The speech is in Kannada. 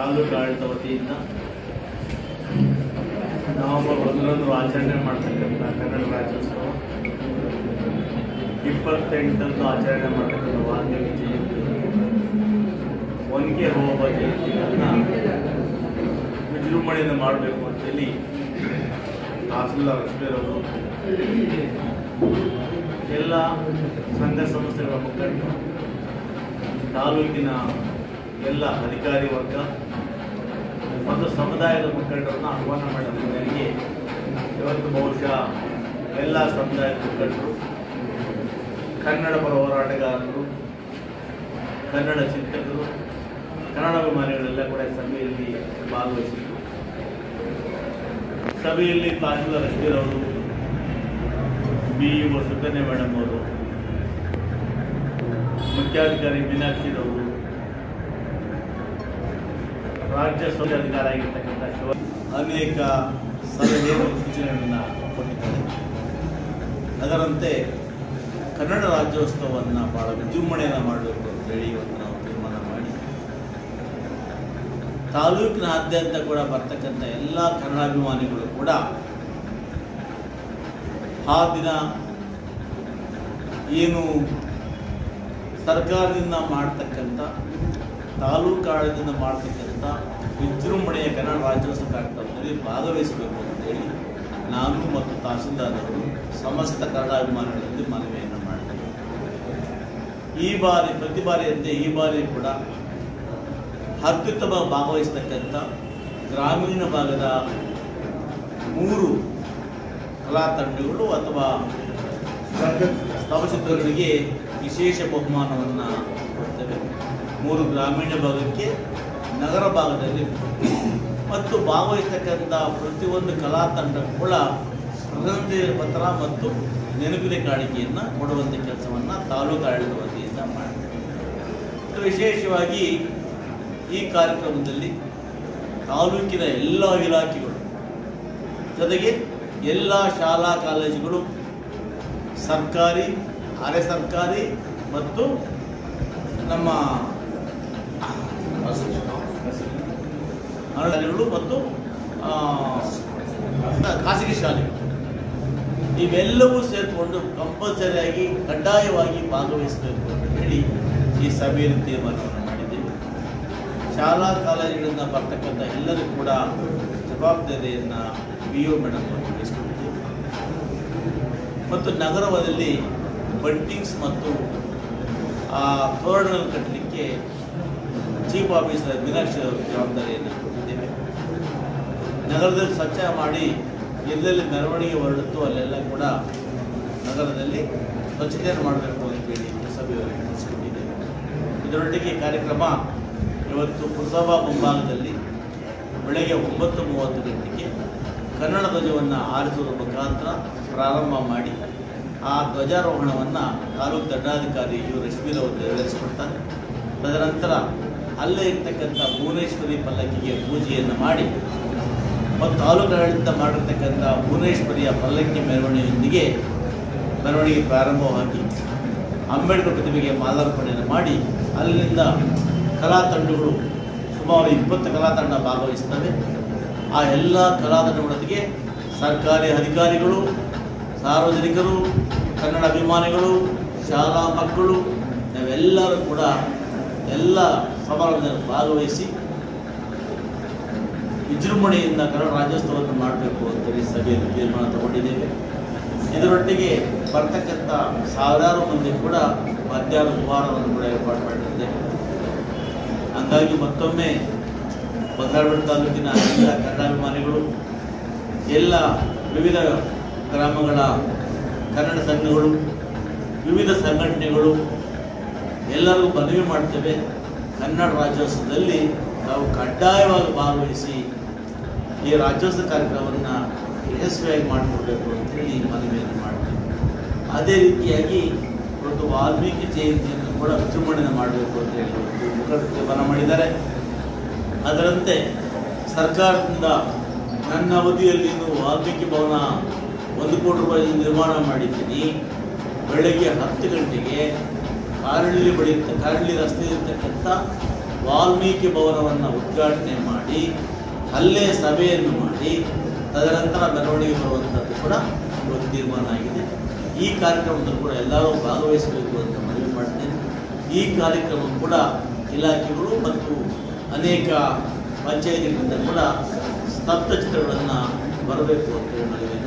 ತಾಲೂಕು ಆಡಳಿತ ವತಿಯಿಂದ ನವೆಂಬರ್ ಒಂದರಂದು ಆಚರಣೆ ಮಾಡ್ತಕ್ಕಂಥ ಕನ್ನಡ ರಾಜ್ಯೋತ್ಸವ. ಇಪ್ಪತ್ತೆಂಟರಂದು ಆಚರಣೆ ಮಾಡ್ತಕ್ಕಂಥ ವಾಲ್ಮೀಕಿ ಜಯಂತಿ. ಒನಕೆ ಹೋಗುವ ಜಯಂತಿಗಳನ್ನು ವಿಜೃಂಭಣೆಯಿಂದ ಮಾಡಬೇಕು ಅಂತೇಳಿ ತಹಸೀಲ್ದಾರ್ ಲಕ್ಷ್ಮೀರವರು ಎಲ್ಲ ಸಂಘ ಸಂಸ್ಥೆಗಳ ಮುಖಂಡರು, ತಾಲೂಕಿನ ಎಲ್ಲ ಅಧಿಕಾರಿ ವರ್ಗ, ಮತ್ತು ಸಮುದಾಯದ ಮುಖಂಡರನ್ನು ಆಹ್ವಾನ ಮಾಡಿದ ನನಗೆ ಇವತ್ತು ಬಹುಶಃ ಎಲ್ಲ ಸಮುದಾಯದ ಮುಖಂಡರು, ಕನ್ನಡ ಪರ ಹೋರಾಟಗಾರರು, ಕನ್ನಡ ಚಿಂತಕರು, ಕನ್ನಡ ಅಭಿಮಾನಿಗಳೆಲ್ಲ ಕೂಡ ಸಭೆಯಲ್ಲಿ ಭಾಗವಹಿಸಿದರು. ಸಭೆಯಲ್ಲಿ ತಹಸೀಲ್ದಾರ್ ರಶ್ಮೀರ್ ಅವರು ಬಿ ಇ ಸುಕನ್ಯಾ ಮೇಡಮ್ ಅವರು, ಮುಖ್ಯಾಧಿಕಾರಿ ಮೀನಾಕ್ಷಿರವರು ರಾಜ್ಯ ಅಧಿಕಾರ ಆಗಿರ್ತಕ್ಕಂಥ ಶಿವ ಅನೇಕ ಸಲಹೆ ಸೂಚನೆಗಳನ್ನು ಕೊಟ್ಟಿದ್ದಾರೆ. ಅದರಂತೆ ಕನ್ನಡ ರಾಜ್ಯೋತ್ಸವವನ್ನು ಬಹಳ ವಿಜೃಂಭಣೆಯನ್ನು ಮಾಡಬೇಕು ಅಂತೇಳಿ ಇವತ್ತು ನಾವು ತೀರ್ಮಾನ ಮಾಡಿ. ತಾಲೂಕಿನಾದ್ಯಂತ ಕೂಡ ಬರ್ತಕ್ಕಂಥ ಎಲ್ಲ ಕನ್ನಡಾಭಿಮಾನಿಗಳು ಕೂಡ ಆ ದಿನ ಏನು ಸರ್ಕಾರದಿಂದ ಮಾಡ್ತಕ್ಕಂಥ ತಾಲೂಕು ಮಾಡ್ತಕ್ಕಂಥ ವಿಜೃಂಭಣೆಯ ಕನ್ನಡ ರಾಜ್ಯೋತ್ಸವ ಕಾರ್ಯಕ್ರಮದಲ್ಲಿ ಭಾಗವಹಿಸಬೇಕು ಅಂತ ಹೇಳಿ ನಾನು ಮತ್ತು ತಹಸೀಲ್ದಾರರು ಸಮಸ್ತ ಕನ್ನಡಾಭಿಮಾನಿಗಳಲ್ಲಿ ಮನವಿಯನ್ನು ಮಾಡ್ತೇವೆ ಈ ಬಾರಿ, ಪ್ರತಿ ಬಾರಿಯಂತೆ ಈ ಬಾರಿ ಕೂಡ ಅತ್ಯುತ್ತಮ ಭಾಗವಹಿಸ್ತಕ್ಕಂಥ ಗ್ರಾಮೀಣ ಭಾಗದ ಮೂರು ಕಲಾ ತಂಡಗಳು ಅಥವಾ ಸ್ತವಚಿತ್ರಗಳಿಗೆ ವಿಶೇಷ ಬಹುಮಾನವನ್ನು ಕೊಡ್ತೇವೆ. ಮೂರು ಗ್ರಾಮೀಣ ಭಾಗಕ್ಕೆ ನಗರ ಭಾಗದಲ್ಲಿ ಮತ್ತು ಭಾಗವಹಿಸ್ತಕ್ಕಂಥ ಪ್ರತಿಯೊಂದು ಕಲಾ ತಂಡ ಕೂಡ ಪ್ರಶಸ್ತಿ ಪತ್ರ ಮತ್ತು ನೆನಪಿನ ಕಾಣಿಕೆಯನ್ನು ಕೊಡುವಂಥ ಕೆಲಸವನ್ನು ತಾಲೂಕು ಆಡಳಿತ ವತಿಯಿಂದ ಮಾಡ್ತೇವೆ. ವಿಶೇಷವಾಗಿ ಈ ಕಾರ್ಯಕ್ರಮದಲ್ಲಿ ತಾಲೂಕಿನ ಎಲ್ಲ ಇಲಾಖೆಗಳು ಜೊತೆಗೆ ಎಲ್ಲ ಶಾಲಾ ಕಾಲೇಜುಗಳು ಸರ್ಕಾರಿ, ಅರೆ ಸರ್ಕಾರಿ ಮತ್ತು ನಮ್ಮ ಶಾಲೆಗಳು ಮತ್ತು ಖಾಸಗಿ ಶಾಲೆಗಳು ಇವೆಲ್ಲವೂ ಸೇರಿಕೊಂಡು ಕಂಪಲ್ಸರಿಯಾಗಿ ಕಡ್ಡಾಯವಾಗಿ ಭಾಗವಹಿಸಬೇಕು ಅಂತ ಹೇಳಿ ಈ ಸಭೆಯಲ್ಲಿ ತೀರ್ಮಾನವನ್ನು ಮಾಡಿದ್ದೇವೆ. ಶಾಲಾ ಕಾಲೇಜುಗಳಿಂದ ಬರ್ತಕ್ಕಂಥ ಎಲ್ಲರೂ ಕೂಡ ಜವಾಬ್ದಾರಿಯನ್ನು ಬಿ ಒ ಮೇಡಮ್ ಅವರು ಮತ್ತು ನಗರದಲ್ಲಿ ಬಂಟಿಂಗ್ಸ್ ಮತ್ತು, ಆ ತೋರಣಗಳನ್ನು ಕಟ್ಟಲಿಕ್ಕೆ ಚೀಫ್ ಆಫೀಸರ್ ಮೀನಾಕ್ಷಿ ಅವರು ಜವಾಬ್ದಾರಿಯನ್ನು ನಗರದಲ್ಲಿ ಸ್ವಚ್ಛ ಮಾಡಿ ಎಲ್ಲೆಲ್ಲಿ ಮೆರವಣಿಗೆ ಹೊರಡುತ್ತೋ ಅಲ್ಲೆಲ್ಲ ಕೂಡ ನಗರದಲ್ಲಿ ಸ್ವಚ್ಛತೆಯನ್ನು ಮಾಡಬೇಕು ಅಂತೇಳಿ ಸಭೆಯವರಿಗೆ ತಿಳಿಸಿಕೊಂಡಿದ್ದೇವೆ ಇದರೊಟ್ಟಿಗೆ ಕಾರ್ಯಕ್ರಮ ಇವತ್ತು ಪುರಸಭಾ ಮುಂಭಾಗದಲ್ಲಿ ಬೆಳಗ್ಗೆ ಒಂಬತ್ತು ಮೂವತ್ತು ಗಂಟೆಗೆ ಕನ್ನಡ ಧ್ವಜವನ್ನು ಆರಿಸುವ ಮುಖಾಂತರ ಪ್ರಾರಂಭ ಮಾಡಿ ಆ ಧ್ವಜಾರೋಹಣವನ್ನು ತಾಲೂಕು ದಂಡಾಧಿಕಾರಿ ಯು ರಶ್ಮಿರವರು ನೆರವೇರಿಸಿಕೊಡ್ತಾರೆ. ತದನಂತರ ಅಲ್ಲೇ ಇರ್ತಕ್ಕಂಥ ಭುವನೇಶ್ವರಿ ಪಲ್ಲಕ್ಕಿಗೆ ಪೂಜೆಯನ್ನು ಮಾಡಿ ಮತ್ತು ತಾಲೂಕು ಆಡಳಿತ ಮಾಡಿರ್ತಕ್ಕಂಥ ಭುವನೇಶ್ವರಿಯ ಪಲ್ಲಕ್ಕಿ ಮೆರವಣಿಗೆಯೊಂದಿಗೆ ಮೆರವಣಿಗೆ ಪ್ರಾರಂಭವಾಗಿ ಅಂಬೇಡ್ಕರ್ ಪ್ರತಿಮೆಗೆ ಮಾಲಾರ್ಪಣೆಯನ್ನು ಮಾಡಿ ಅಲ್ಲಿಂದ ಕಲಾ ತಂಡಗಳು ಸುಮಾರು ಇಪ್ಪತ್ತು ಕಲಾ ತಂಡ ಭಾಗವಹಿಸ್ತವೆ ಆ ಎಲ್ಲ ಕಲಾ ತಂಡಗಳೊಂದಿಗೆ ಸರ್ಕಾರಿ ಅಧಿಕಾರಿಗಳು, ಸಾರ್ವಜನಿಕರು, ಕನ್ನಡ ಅಭಿಮಾನಿಗಳು, ಶಾಲಾ ಮಕ್ಕಳು, ನಾವೆಲ್ಲರೂ ಕೂಡ ಎಲ್ಲ ಸಮಾರಂಭದಲ್ಲಿ ಭಾಗವಹಿಸಿ ವಿಜೃಂಭಣೆಯಿಂದ ಕನ್ನಡ ರಾಜ್ಯೋತ್ಸವವನ್ನು ಮಾಡಬೇಕು ಅಂತೇಳಿ ಸಭೆಯಲ್ಲಿ ತೀರ್ಮಾನ ತಗೊಂಡಿದ್ದೇವೆ. ಇದರೊಟ್ಟಿಗೆ ಬರ್ತಕ್ಕಂಥ ಸಾವಿರಾರು ಮಂದಿ ಕೂಡ ಮಧ್ಯಾಹ್ನ ಉಪಹಾರವನ್ನು ಕೂಡ ಏರ್ಪಾಡು ಮಾಡಿದ್ದೇವೆ ಹಂಗಾಗಿ ಮತ್ತೊಮ್ಮೆ ಬಸವನಗುಡಿ ತಾಲೂಕಿನ ಎಲ್ಲ ಕನ್ನಡಾಭಿಮಾನಿಗಳು ಎಲ್ಲ ವಿವಿಧ ಗ್ರಾಮಗಳ ಕನ್ನಡ ಸಂಘಗಳು, ವಿವಿಧ ಸಂಘಟನೆಗಳು ಎಲ್ಲರಿಗೂ ಮನವಿ ಮಾಡ್ತೇವೆ. ಕನ್ನಡ ರಾಜ್ಯೋತ್ಸವದಲ್ಲಿ ತಾವು ಕಡ್ಡಾಯವಾಗಿ ಭಾಗವಹಿಸಿ ಈ ರಾಜ್ಯೋತ್ಸವ ಕಾರ್ಯಕ್ರಮವನ್ನು ಯಶಸ್ವಿಯಾಗಿ ಮಾಡಿಕೊಡ್ಬೇಕು ಅಂತೇಳಿ ಮನವಿಯನ್ನು ಮಾಡ್ತೀವಿ. ಅದೇ ರೀತಿಯಾಗಿ ಒಂದು ವಾಲ್ಮೀಕಿ ಜಯಂತಿಯನ್ನು ಕೂಡ ವಿಜೃಂಭಣೆ ಮಾಡಬೇಕು ಅಂತ ಹೇಳಿ ಒಂದು ತೀರ್ಮಾನ ಮಾಡಿದ್ದಾರೆ. ಅದರಂತೆ ಸರ್ಕಾರದಿಂದ ನನ್ನ ಅವಧಿಯಲ್ಲಿ ನೀವು ವಾಲ್ಮೀಕಿ ಭವನ ಒಂದು ಕೋಟಿ ರೂಪಾಯಿ ನಿರ್ಮಾಣ ಮಾಡಿದ್ದೀನಿ. ಬೆಳಗ್ಗೆ ಹತ್ತು ಗಂಟೆಗೆ ಕಾರಳ್ಳಿ ಬಳಿ, ಕಾರಳ್ಳಿ ರಸ್ತೆ ಇರ್ತಕ್ಕಂಥ ವಾಲ್ಮೀಕಿ ಭವನವನ್ನು ಉದ್ಘಾಟನೆ ಮಾಡಿ, ಅಲ್ಲೇ ಸಭೆಯನ್ನು ಮಾಡಿ, ತದನಂತರ ಮೆರವಣಿಗೆ ಬರುವಂಥದ್ದು ಕೂಡ ಒಂದು ತೀರ್ಮಾನ ಆಗಿದೆ. ಈ ಕಾರ್ಯಕ್ರಮದಲ್ಲಿ ಕೂಡ ಎಲ್ಲರೂ ಭಾಗವಹಿಸಬೇಕು ಅಂತ ಮನವಿ ಮಾಡ್ತೇನೆ. ಈ ಕಾರ್ಯಕ್ರಮ ಕೂಡ ಇಲಾಖೆಗಳು ಮತ್ತು ಅನೇಕ ಪಂಚಾಯಿತಿಗಳಿಂದ ಕೂಡ ಸ್ತಬ್ಧ ಚಿತ್ರಗಳನ್ನು ಬರಬೇಕು ಅಂತ ಮಾಡ್ತೇನೆ